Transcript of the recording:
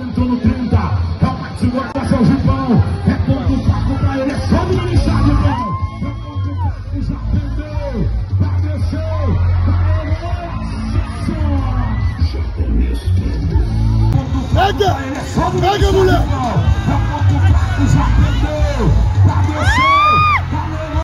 Entrou no 30. É tá o Max agora é o Gipão. É ponto fraco pra ele. É só o iniciar, irmão. É ponto fraco, já perdeu. Vai descer. Vai ele. Pega! Pega, mulher! É ponto fraco, já